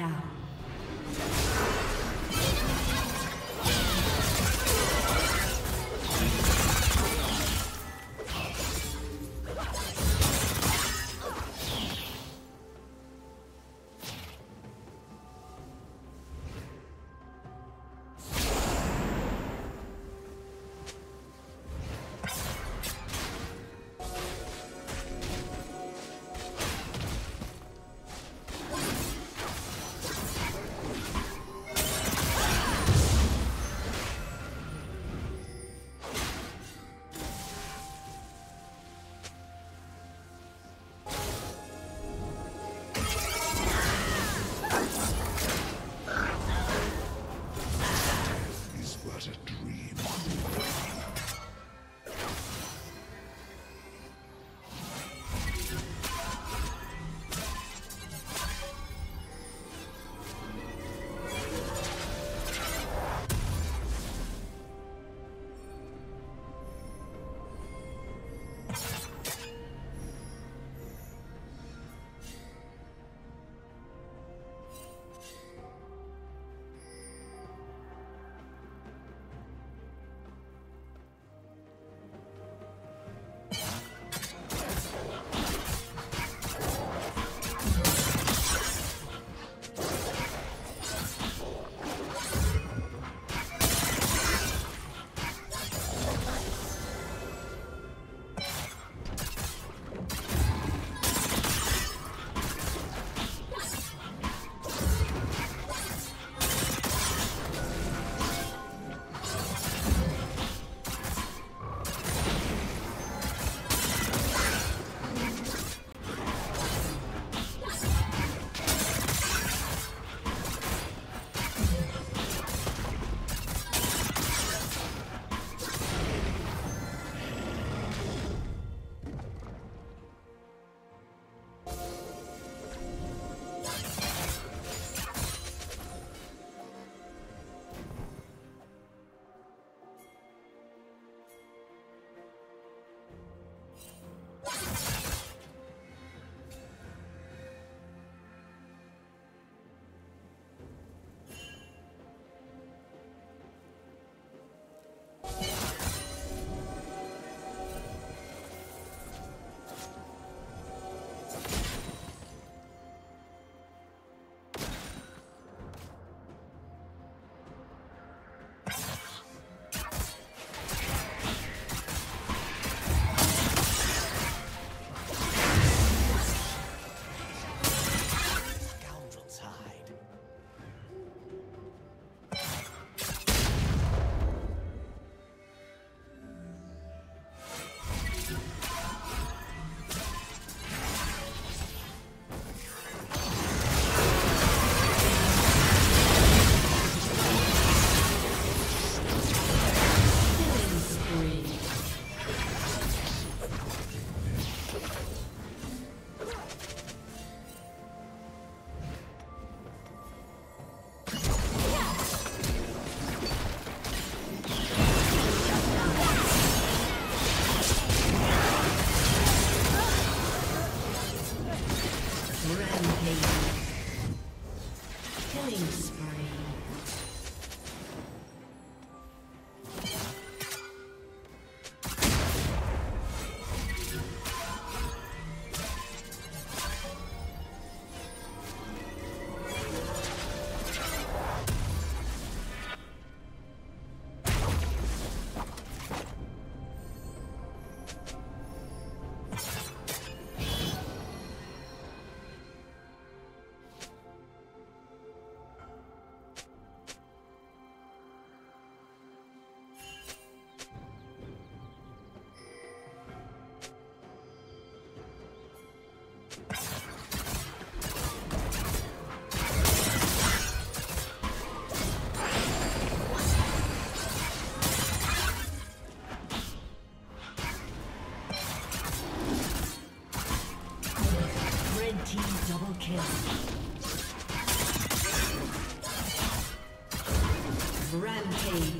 down. Rampage.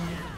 Oh, been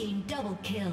team double kill.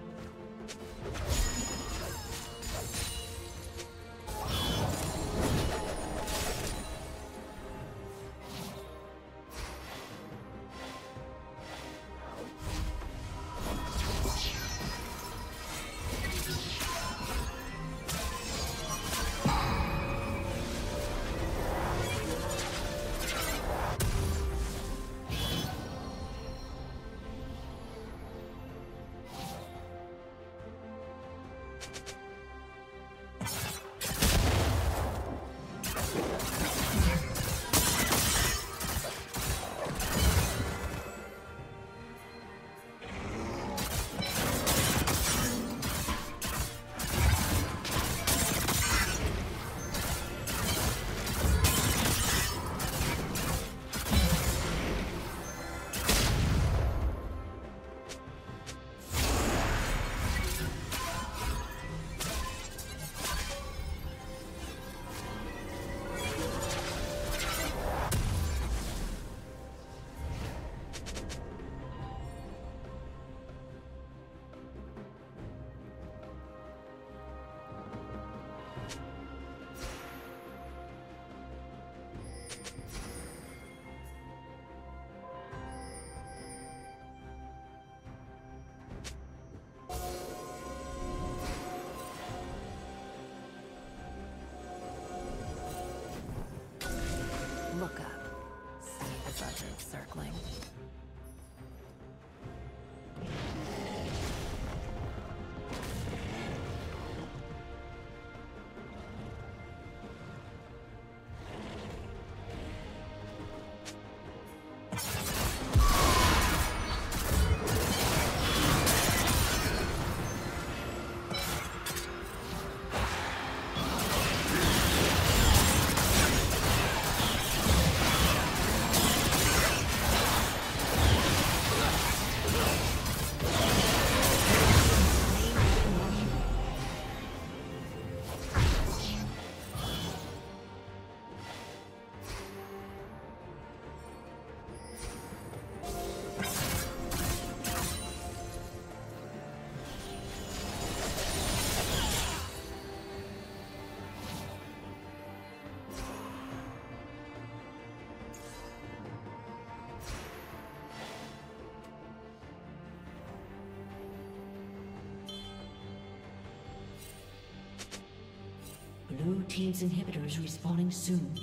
Team's inhibitor is respawning soon.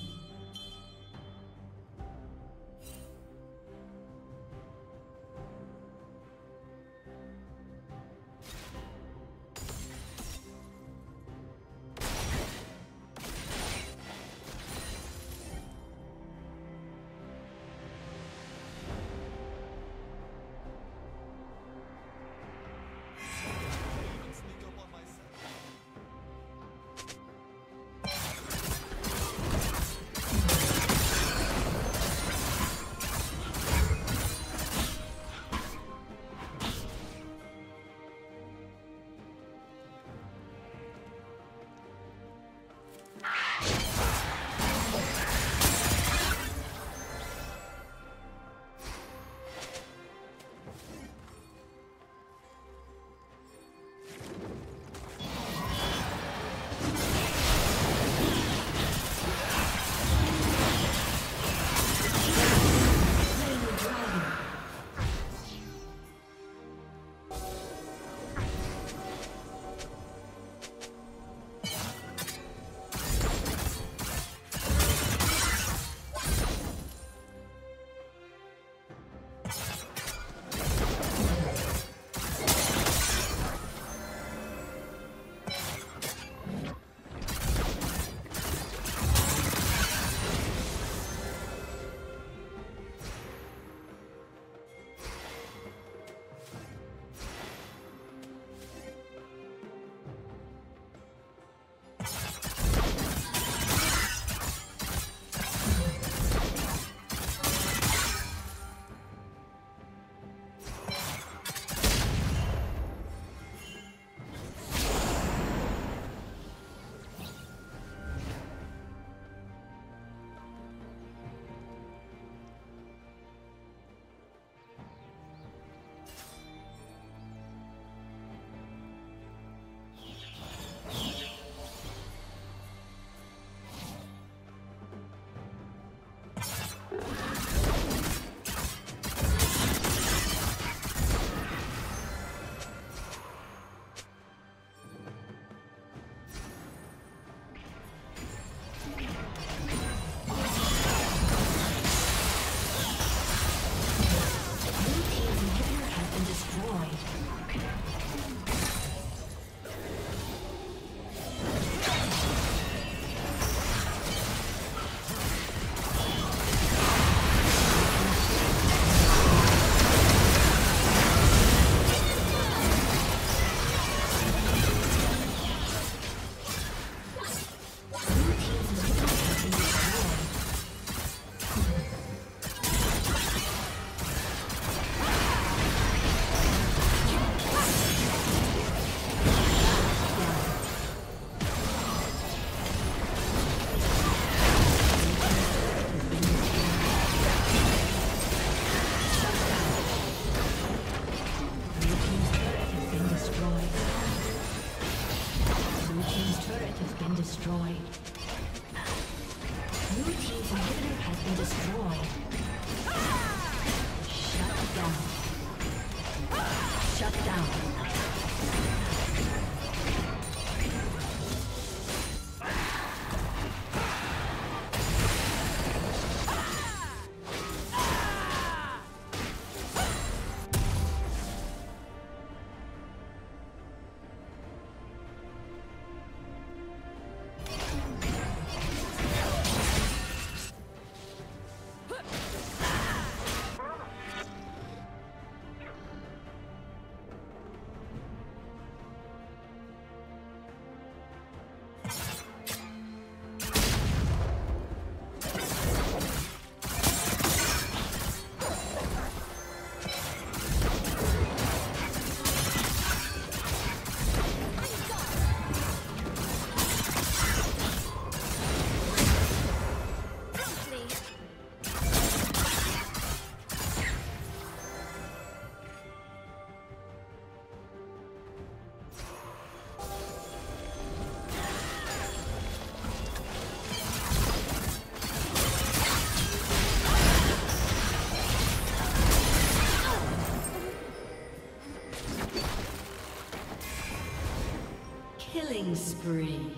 Spree.